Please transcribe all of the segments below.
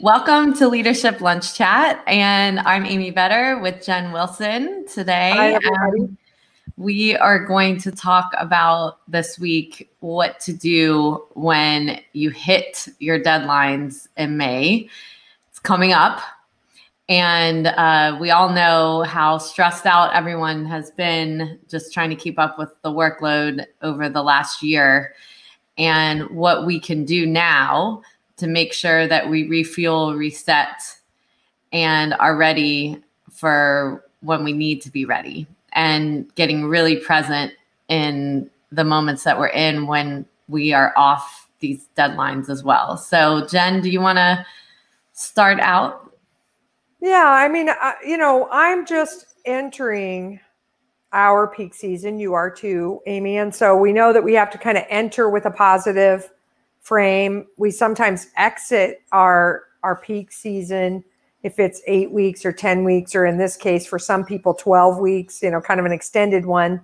Welcome to Leadership Lunch Chat, and I'm Amy Vetter with Jen Wilson today. Hi. Um, we are going to talk about this week what to do when you hit your deadlines in May. It's coming up, and uh, we all know how stressed out everyone has been just trying to keep up with the workload over the last year, and what we can do now to make sure that we refuel, reset, and are ready for when we need to be ready and getting really present in the moments that we're in when we are off these deadlines as well. So, Jen, do you want to start out? Yeah, I mean, uh, you know, I'm just entering our peak season. You are too, Amy. And so we know that we have to kind of enter with a positive frame. We sometimes exit our our peak season if it's eight weeks or 10 weeks, or in this case, for some people, 12 weeks, you know, kind of an extended one.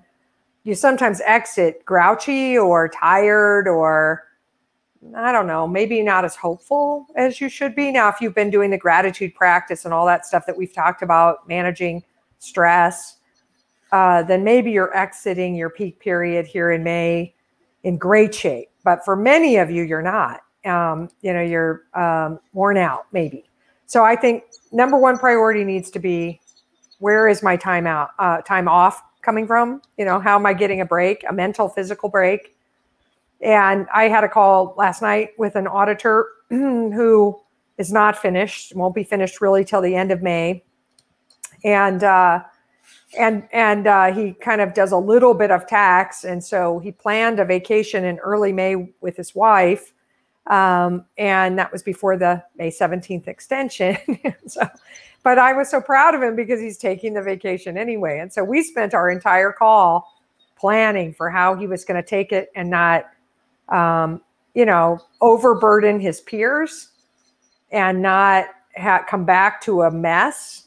You sometimes exit grouchy or tired or I don't know, maybe not as hopeful as you should be. Now, if you've been doing the gratitude practice and all that stuff that we've talked about, managing stress, uh, then maybe you're exiting your peak period here in May in great shape. But for many of you, you're not. Um, you know, you're um, worn out, maybe. So I think number one priority needs to be where is my time out, uh, time off coming from? You know, how am I getting a break, a mental, physical break? And I had a call last night with an auditor who is not finished, won't be finished really till the end of May. And uh, and and uh, he kind of does a little bit of tax, and so he planned a vacation in early May with his wife, um, and that was before the May seventeenth extension. so, but I was so proud of him because he's taking the vacation anyway, and so we spent our entire call planning for how he was going to take it and not, um, you know, overburden his peers and not ha- come back to a mess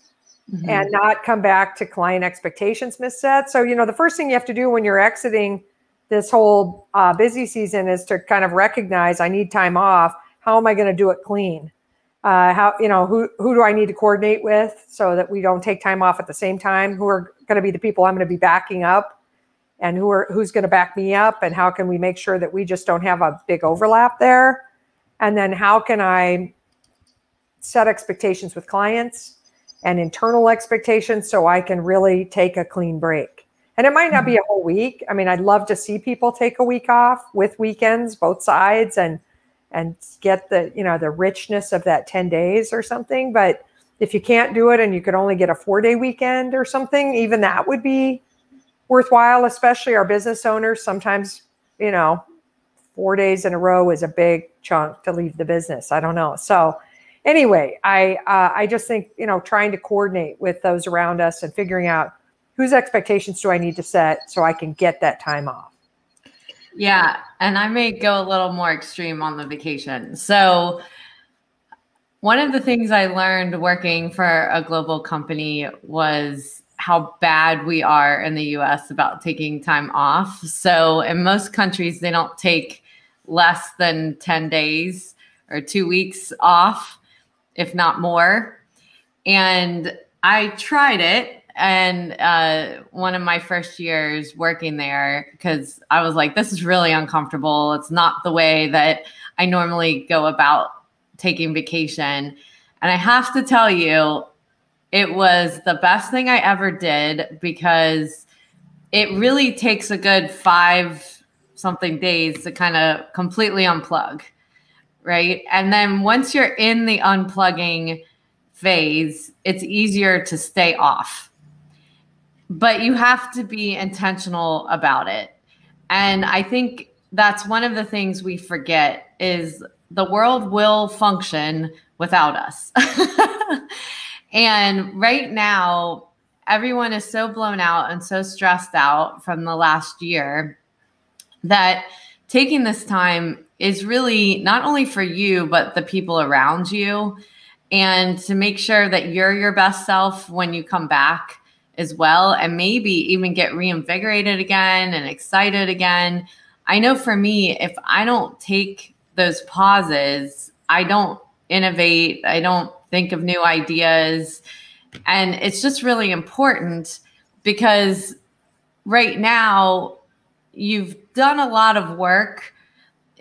mm-hmm. and not come back to client expectations misset. So, you know, the first thing you have to do when you're exiting this whole uh, busy season is to kind of recognize I need time off. How am I going to do it clean? Uh, how you know who who do I need to coordinate with so that we don't take time off at the same time? Who are going to be the people I'm going to be backing up, and who are who's going to back me up? And how can we make sure that we just don't have a big overlap there? And then how can I set expectations with clients and internal expectations so I can really take a clean break. And it might not be a mm-hmm. whole week. I mean, I'd love to see people take a week off with weekends, both sides, and and get the you know the richness of that 10 days or something. But if you can't do it and you could only get a four day weekend or something, even that would be worthwhile, especially our business owners. Sometimes, you know, four days in a row is a big chunk to leave the business. I don't know. So anyway, I uh, I just think you know trying to coordinate with those around us and figuring out whose expectations do I need to set so I can get that time off. Yeah, and I may go a little more extreme on the vacation. So one of the things I learned working for a global company was how bad we are in the US about taking time off. So in most countries they don't take less than 10 days or 2 weeks off if not more. And I tried it. And uh, one of my first years working there, because I was like, this is really uncomfortable. It's not the way that I normally go about taking vacation. And I have to tell you, it was the best thing I ever did because it really takes a good five something days to kind of completely unplug right? And then once you're in the unplugging phase, it's easier to stay off. But you have to be intentional about it. And I think that's one of the things we forget is the world will function without us. and right now, everyone is so blown out and so stressed out from the last year that taking this time is really not only for you, but the people around you. And to make sure that you're your best self when you come back as well, and maybe even get reinvigorated again and excited again. I know for me, if I don't take those pauses, I don't innovate. I don't think of new ideas. And it's just really important because right now you've done a lot of work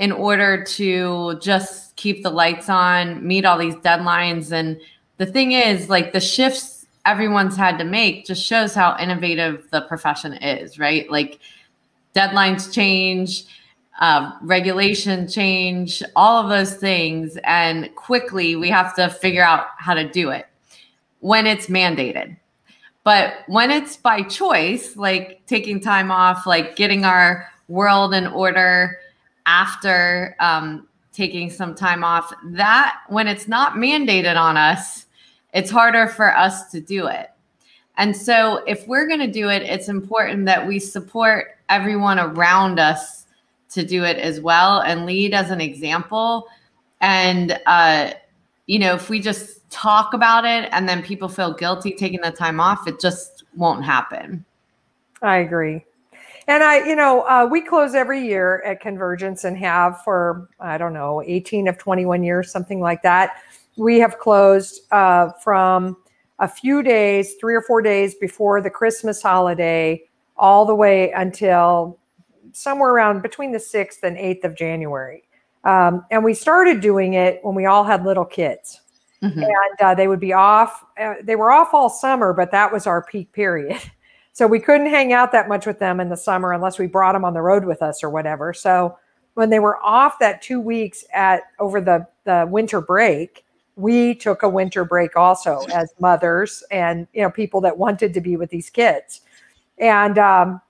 in order to just keep the lights on, meet all these deadlines. And the thing is, like the shifts everyone's had to make just shows how innovative the profession is, right? Like deadlines change, uh, regulation change, all of those things. And quickly we have to figure out how to do it when it's mandated. But when it's by choice, like taking time off, like getting our world in order after um, taking some time off, that when it's not mandated on us, it's harder for us to do it. And so, if we're going to do it, it's important that we support everyone around us to do it as well and lead as an example. And, uh, you know, if we just talk about it and then people feel guilty taking the time off, it just won't happen. I agree. And I, you know, uh, we close every year at Convergence and have for, I don't know, 18 of 21 years, something like that. We have closed uh, from a few days, three or four days before the Christmas holiday, all the way until somewhere around between the 6th and 8th of January. Um, and we started doing it when we all had little kids. Mm-hmm. And uh, they would be off. Uh, they were off all summer, but that was our peak period. So we couldn't hang out that much with them in the summer unless we brought them on the road with us or whatever. So when they were off that two weeks at over the, the winter break, we took a winter break also as mothers and you know people that wanted to be with these kids. And um,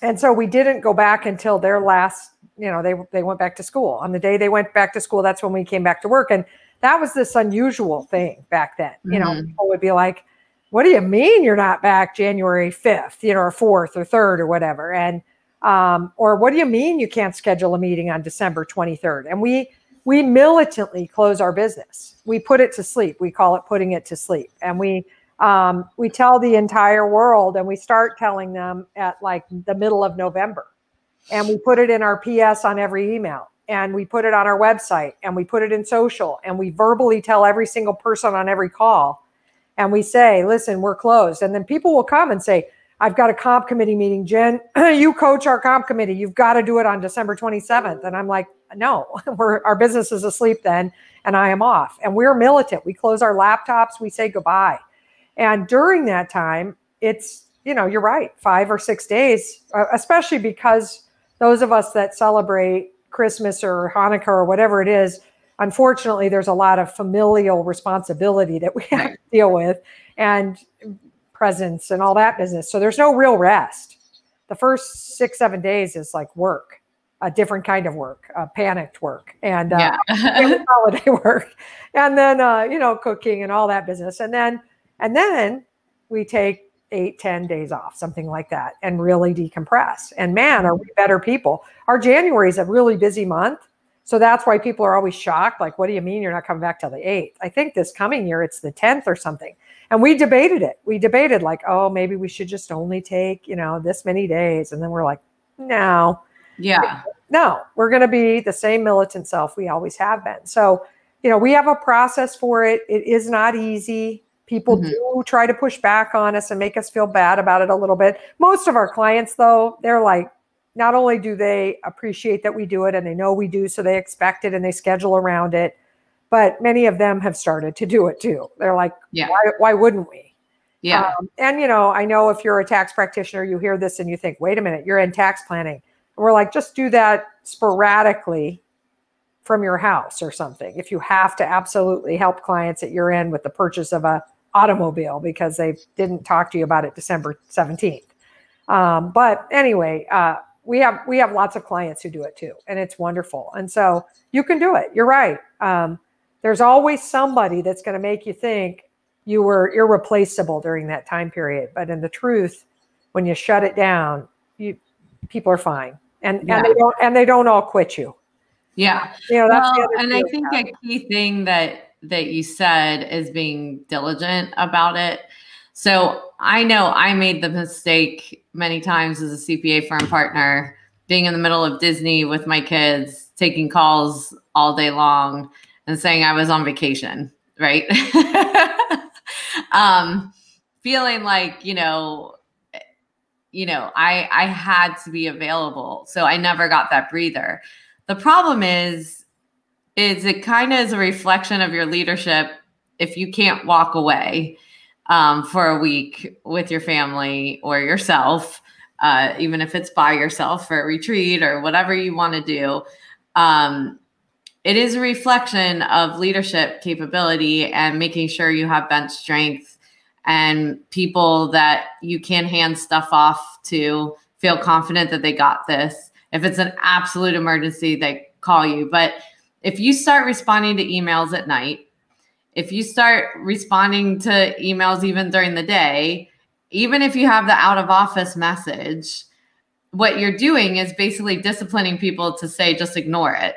and so we didn't go back until their last, you know, they they went back to school. On the day they went back to school, that's when we came back to work. And that was this unusual thing back then. You know, mm-hmm. people would be like, What do you mean you're not back January 5th, you know, or 4th or 3rd or whatever? And um, or what do you mean you can't schedule a meeting on December 23rd? And we we militantly close our business. We put it to sleep. We call it putting it to sleep. And we um, we tell the entire world and we start telling them at like the middle of November. And we put it in our PS on every email and we put it on our website and we put it in social and we verbally tell every single person on every call and we say, listen, we're closed. And then people will come and say, I've got a comp committee meeting. Jen, you coach our comp committee. You've got to do it on December 27th. And I'm like, no, we're, our business is asleep then and I am off. And we're militant. We close our laptops, we say goodbye. And during that time, it's, you know, you're right, five or six days, uh, especially because those of us that celebrate Christmas or Hanukkah or whatever it is, unfortunately, there's a lot of familial responsibility that we have to deal with and presents and all that business. So there's no real rest. The first six, seven days is like work, a different kind of work, uh, panicked work, and uh, holiday work, and then uh, you know cooking and all that business, and then and then we take eight, ten days off, something like that, and really decompress. And man, are we better people? Our January is a really busy month. So that's why people are always shocked. Like, what do you mean you're not coming back till the 8th? I think this coming year it's the 10th or something. And we debated it. We debated, like, oh, maybe we should just only take, you know, this many days. And then we're like, no. Yeah. No, we're going to be the same militant self we always have been. So, you know, we have a process for it. It is not easy. People mm-hmm. do try to push back on us and make us feel bad about it a little bit. Most of our clients, though, they're like, not only do they appreciate that we do it and they know we do, so they expect it and they schedule around it, but many of them have started to do it too. They're like, yeah. why, why wouldn't we? Yeah. Um, and, you know, I know if you're a tax practitioner, you hear this and you think, wait a minute, you're in tax planning. And we're like, just do that sporadically from your house or something. If you have to absolutely help clients at your end with the purchase of a automobile because they didn't talk to you about it December 17th. Um, but anyway, uh, we have we have lots of clients who do it too, and it's wonderful. And so you can do it. You're right. Um, there's always somebody that's going to make you think you were irreplaceable during that time period. But in the truth, when you shut it down, you people are fine, and yeah. and they don't and they don't all quit you. Yeah, you know that's well, and I think a key thing that that you said is being diligent about it. So I know I made the mistake many times as a CPA firm partner, being in the middle of Disney with my kids, taking calls all day long, and saying I was on vacation, right? um, feeling like, you know, you know, I I had to be available. So I never got that breather. The problem is is it kind of is a reflection of your leadership if you can't walk away um, for a week with your family or yourself, uh, even if it's by yourself for a retreat or whatever you want to do. Um, it is a reflection of leadership capability and making sure you have bench strength and people that you can hand stuff off to feel confident that they got this. If it's an absolute emergency, they call you. But if you start responding to emails at night, if you start responding to emails even during the day, even if you have the out of office message, what you're doing is basically disciplining people to say, just ignore it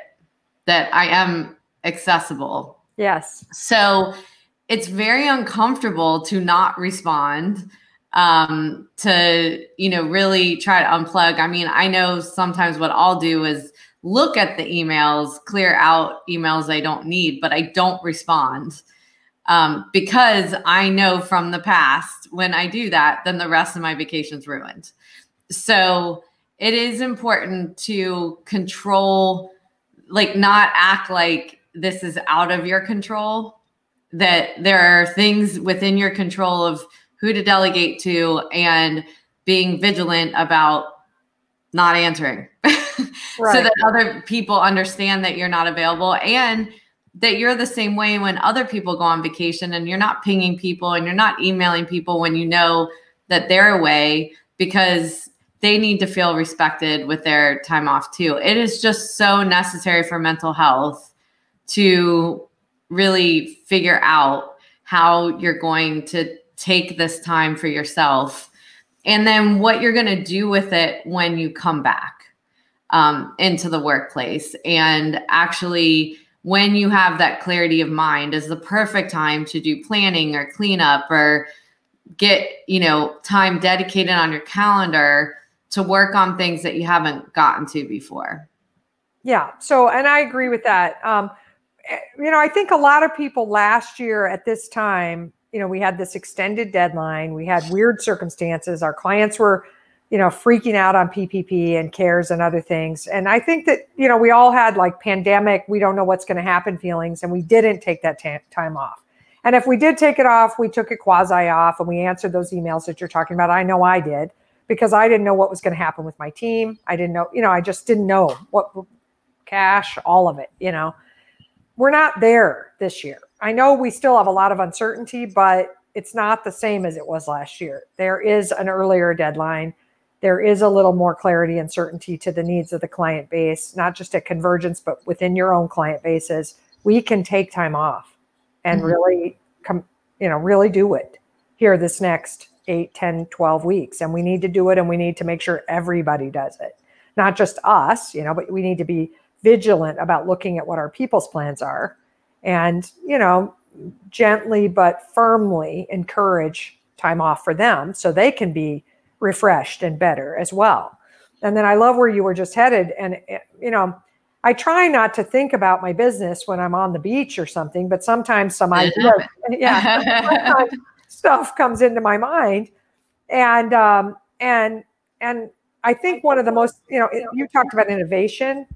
that I am accessible. Yes. So it's very uncomfortable to not respond um to you know really try to unplug i mean i know sometimes what i'll do is look at the emails clear out emails i don't need but i don't respond. Um, because i know from the past when i do that then the rest of my vacation's ruined. So it is important to control like not act like this is out of your control that there are things within your control of who to delegate to and being vigilant about not answering right. so that other people understand that you're not available and that you're the same way when other people go on vacation and you're not pinging people and you're not emailing people when you know that they're away because they need to feel respected with their time off too. It is just so necessary for mental health to really figure out how you're going to take this time for yourself and then what you're going to do with it when you come back um, into the workplace. And actually, when you have that clarity of mind, is the perfect time to do planning or cleanup or get you know time dedicated on your calendar to work on things that you haven't gotten to before. Yeah. So, and I agree with that. Um, eh, you know, I think a lot of people last year at this time, you know, we had this extended deadline, we had weird circumstances, our clients were, you know, freaking out on PPP and CARES and other things. And I think that, you know, we all had like pandemic, we don't know what's going to happen feelings, and we didn't take that time off. And if we did take it off, we took it quasi off and we answered those emails that you're talking about. I know I did because I didn't know what was going to happen with my team. I didn't know, you know, I just didn't know what cash, all of it, you know. We're not there this year. I know we still have a lot of uncertainty, but it's not the same as it was last year. There is an earlier deadline. There is a little more clarity and certainty to the needs of the client base, not just at convergence, but within your own client bases. We can take time off and mm-hmm. really come, you know, really do it here this next 8, 10, 12 weeks. And we need to do it and we need to make sure everybody does it. Not just us, you know, but we need to be vigilant about looking at what our people's plans are and, you know, gently but firmly encourage time off for them so they can be refreshed and better as well. And then I love where you were just headed. And, eh, you know, I try not to think about my business when I'm on the beach or something, but sometimes some ideas, yeah, stuff comes into my mind and um, and and i think one of the most you know you talked about innovation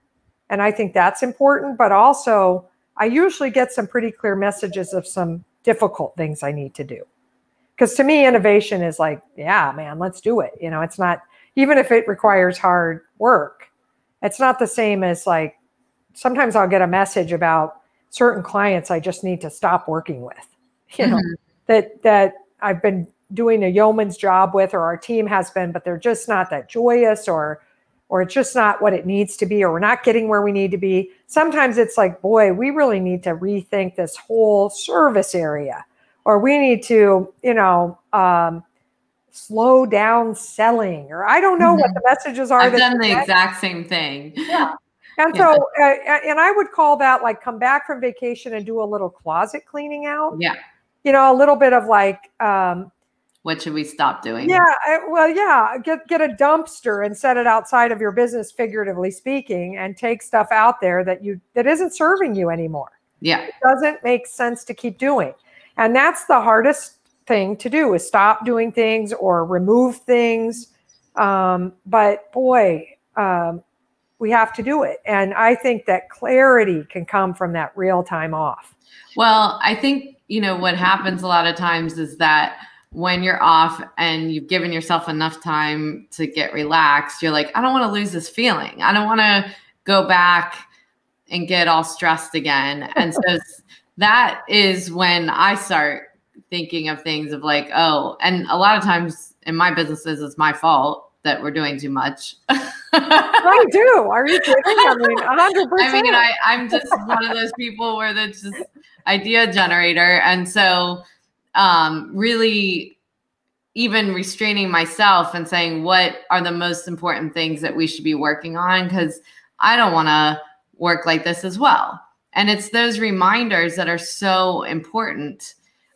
and i think that's important but also i usually get some pretty clear messages of some difficult things i need to do. Because to me innovation is like yeah man let's do it. You know it's not even if it requires hard work it's not the same as like sometimes i'll get a message about certain clients i just need to stop working with you know mm-hmm. that that I've been doing a yeoman's job with or our team has been but they're just not that joyous or or it's just not what it needs to be or we're not getting where we need to be sometimes it's like boy we really need to rethink this whole service area or we need to you know um, slow down selling or i don't know mm-hmm. what the messages are i've done the get. exact same thing yeah and yeah. so uh, and i would call that like come back from vacation and do a little closet cleaning out yeah you know, a little bit of like, um, what should we stop doing? Yeah, well, yeah, get get a dumpster and set it outside of your business, figuratively speaking, and take stuff out there that you that isn't serving you anymore. Yeah. It doesn't make sense to keep doing. And that's the hardest thing to do is stop doing things or remove things. Um, but boy, um, we have to do it. And I think that clarity can come from that real time off. Well, I think, you know, what happens a lot of times is that when you're off and you've given yourself enough time to get relaxed, you're like, I don't want to lose this feeling. I don't want to go back and get all stressed again. And so that is when I start thinking of things of like, oh, and a lot of times in my businesses, it's my fault that we're doing too much. I do. Are you kidding? I mean, 100%. I mean, I, I'm just one of those people where that's just idea generator. And so, um, really, even restraining myself and saying, what are the most important things that we should be working on? Because I don't want to work like this as well. And it's those reminders that are so important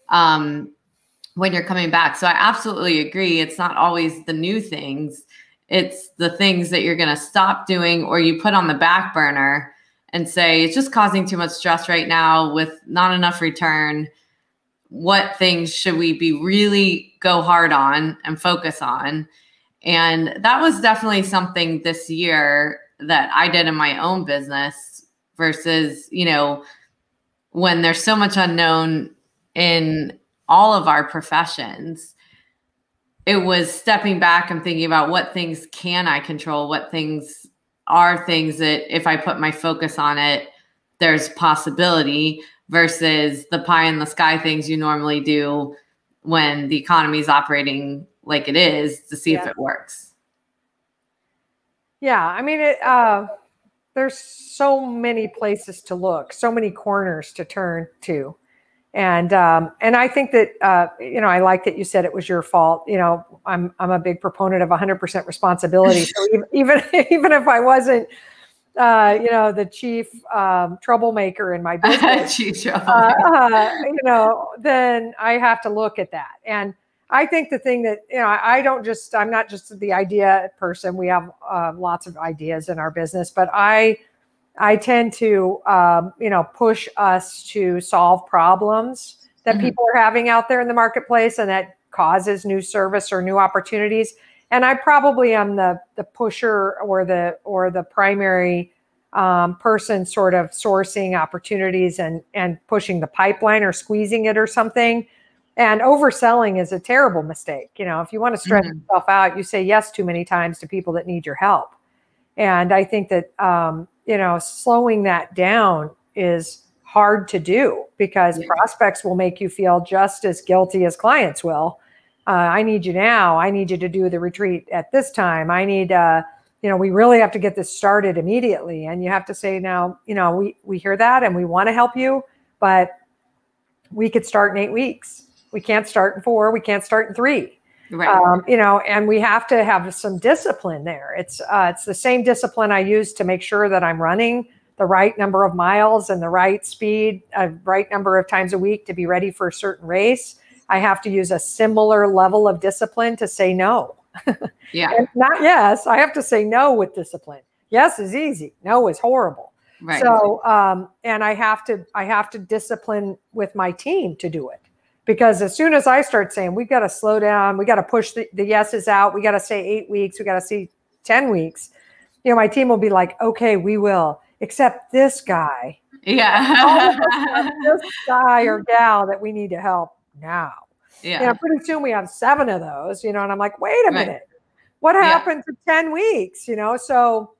um, when you're coming back. So I absolutely agree. It's not always the new things, it's the things that you're going to stop doing or you put on the back burner and say, it's just causing too much stress right now with not enough return. What things should we be really go hard on and focus on? And that was definitely something this year that I did in my own business versus, you know, when there's so much unknown in all of our professions, it was stepping back and thinking about what things can I control, what things are things that if I put my focus on it, there's possibility versus the pie in the sky things you normally do when the economy is operating like it is to see yeah. if it works. Yeah, I mean it uh there's so many places to look, so many corners to turn to. And um, and I think that uh, you know I like that you said it was your fault. You know I'm I'm a big proponent of 100% responsibility. So even even, even if I wasn't uh, you know, the chief um, troublemaker in my business, chief uh, uh, you know, then I have to look at that. And I think the thing that, you know, I, I don't just, I'm not just the idea person. We have uh, lots of ideas in our business, but I, I tend to, um, you know, push us to solve problems that mm-hmm. people are having out there in the marketplace and that causes new service or new opportunities. And I probably am the, the pusher or the, or the primary um, person sort of sourcing opportunities and, and pushing the pipeline or squeezing it or something and overselling is a terrible mistake. You know, if you want to stretch mm-hmm. yourself out, you say yes too many times to people that need your help. And I think that, um, you know, slowing that down is hard to do because yeah. prospects will make you feel just as guilty as clients will. Uh, I need you now. I need you to do the retreat at this time. I need, uh, you know, we really have to get this started immediately. And you have to say, now, you know, we, we hear that and we want to help you, but we could start in eight weeks we can't start in four. We can't start in three. Right. Um, you know, and we have to have some discipline there. It's uh, it's the same discipline I use to make sure that I'm running the right number of miles and the right speed, a right number of times a week to be ready for a certain race. I have to use a similar level of discipline to say no. Yeah. not yes. I have to say no with discipline. Yes is easy. No is horrible. Right. So, um, and I have to I have to discipline with my team to do it because as soon as I start saying we've got to slow down, we got to push the, the yeses out, we got to say eight weeks, we got to see 10 weeks, you know, my team will be like, okay, we will, except this guy. Yeah. this guy or gal that we need to help now. Yeah. You know, pretty soon we have seven of those, you know, and I'm like, wait a right. minute, what happened yeah. to 10 weeks? You know, so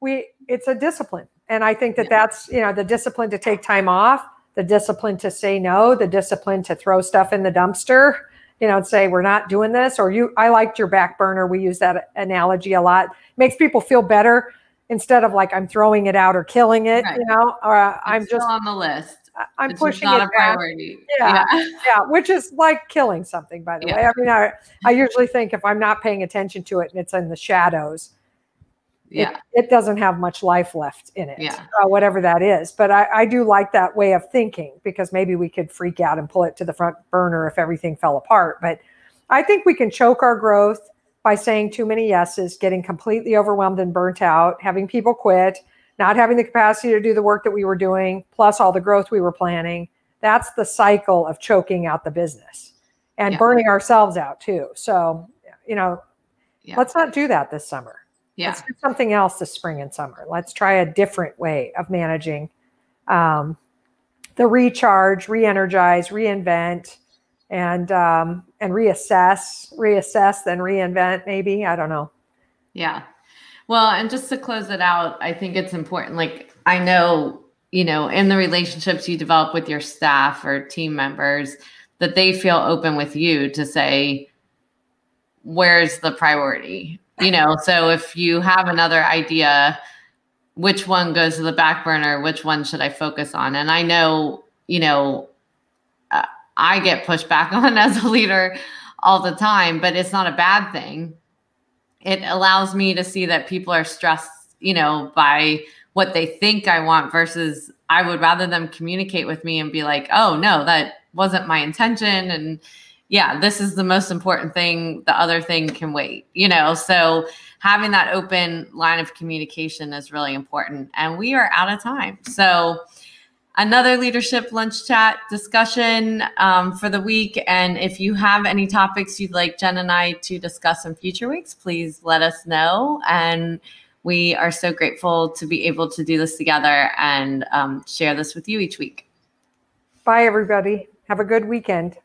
we, it's a discipline. And I think that yeah. that's, you know, the discipline to take time off the discipline to say no, the discipline to throw stuff in the dumpster, you know, and say we're not doing this. Or you, I liked your back burner. We use that analogy a lot. Makes people feel better instead of like I'm throwing it out or killing it. Right. You know, or uh, I'm just on the list. I'm it's pushing not it a back. priority. Yeah, yeah, yeah, which is like killing something. By the yeah. way, I mean, I, I usually think if I'm not paying attention to it and it's in the shadows, yeah. It, it, doesn't have much life left in it, yeah. Uh, whatever that is. But I, I do like that way of thinking because maybe we could freak out and pull it to the front burner if everything fell apart. But I think we can choke our growth by saying too many yeses, getting completely overwhelmed and burnt out, having people quit, not having the capacity to do the work that we were doing, plus all the growth we were planning. That's the cycle of choking out the business and Yeah. burning ourselves out too. So, you know, Yeah. let's not do that this summer. Yeah. Let's do something else this spring and summer. Let's try a different way of managing um, the recharge, re-energize, reinvent, and um, and reassess, reassess, then reinvent. Maybe I don't know. Yeah. Well, and just to close it out, I think it's important. Like, I know, you know, in the relationships you develop with your staff or team members, that they feel open with you to say, where's the priority? You know, so if you have another idea, which one goes to the back burner? Which one should I focus on? And I know, you know, uh, I get pushed back on as a leader all the time, but it's not a bad thing it allows me to see that people are stressed, you know, by what they think I want versus I would rather them communicate with me and be like, oh, no, that wasn't my intention. And yeah, this is the most important thing. The other thing can wait, you know? So having that open line of communication is really important. And we are out of time. So, another leadership lunch chat discussion um, for the week. And if you have any topics you'd like Jen and I to discuss in future weeks, please let us know. And we are so grateful to be able to do this together and um, share this with you each week. Bye, everybody. Have a good weekend.